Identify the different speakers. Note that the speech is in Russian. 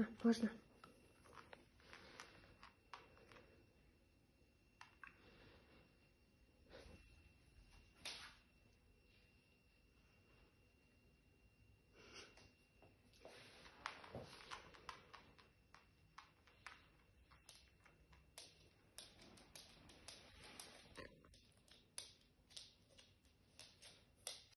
Speaker 1: А.